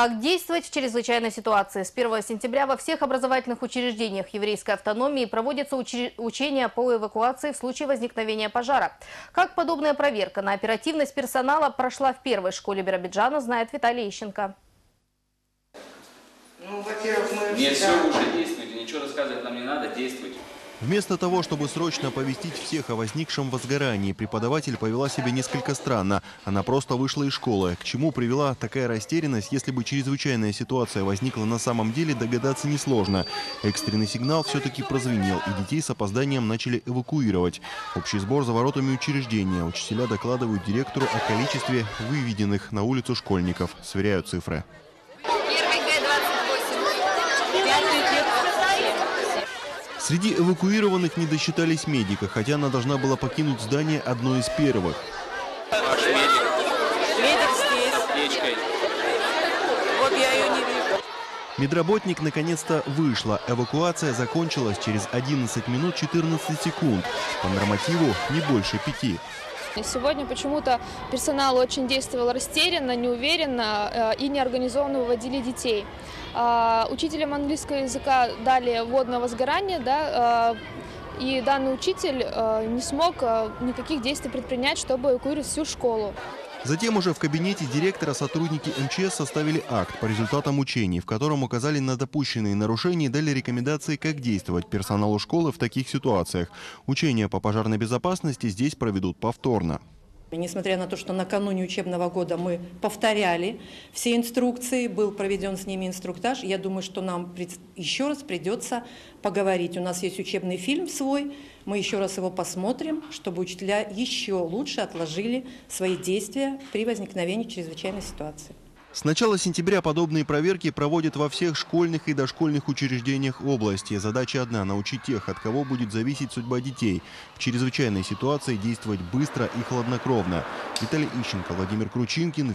Как действовать в чрезвычайной ситуации? С 1 сентября во всех образовательных учреждениях еврейской автономии проводятся учения по эвакуации в случае возникновения пожара. Как подобная проверка на оперативность персонала прошла в первой школе Биробиджана, знает Виталий Ищенко. Ну, во-первых, мы Нет, всегда- все уже действуйте, ничего рассказывать нам не надо, действуйте. Вместо того, чтобы срочно оповестить всех о возникшем возгорании, преподаватель повела себя несколько странно. Она просто вышла из школы. К чему привела такая растерянность, если бы чрезвычайная ситуация возникла на самом деле, догадаться несложно. Экстренный сигнал все-таки прозвенел, и детей с опозданием начали эвакуировать. Общий сбор за воротами учреждения. Учителя докладывают директору о количестве выведенных на улицу школьников. Сверяют цифры. Среди эвакуированных не досчитались медика, хотя она должна была покинуть здание одной из первых. Ваш медик Медик здесь. с аптечкой. Вот я ее не вижу. Медработник наконец-то вышла. Эвакуация закончилась через 11 минут 14 секунд. По нормативу не больше пяти. Сегодня почему-то персонал очень действовал растерянно, неуверенно э, и неорганизованно выводили детей. А, Учителям английского языка дали водное возгорание, да, э, и данный учитель э, не смог никаких действий предпринять, чтобы эвакуировать всю школу. Затем уже в кабинете директора сотрудники МЧС составили акт по результатам учений, в котором указали на допущенные нарушения и дали рекомендации, как действовать персоналу школы в таких ситуациях. Учения по пожарной безопасности здесь проведут повторно. Несмотря на то, что накануне учебного года мы повторяли все инструкции, был проведен с ними инструктаж, я думаю, что нам еще раз придется поговорить. У нас есть учебный фильм свой, мы еще раз его посмотрим, чтобы учителя еще лучше отложили свои действия при возникновении чрезвычайной ситуации. С начала сентября подобные проверки проводят во всех школьных и дошкольных учреждениях области. Задача одна – научить тех, от кого будет зависеть судьба детей. В чрезвычайной ситуации действовать быстро и хладнокровно. Виталий Ищенко, Владимир Кручинкин,